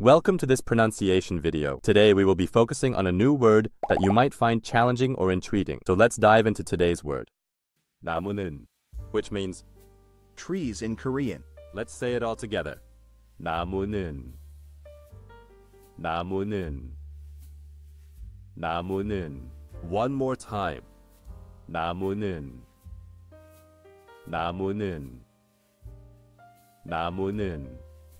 Welcome to this pronunciation video. Today we will be focusing on a new word that you might find challenging or intriguing. So let's dive into today's word. 나무는, which means, Trees in Korean. let's say it all together. 나무는, 나무는, 나무는. One more time. 나무는, 나무는, 나무는.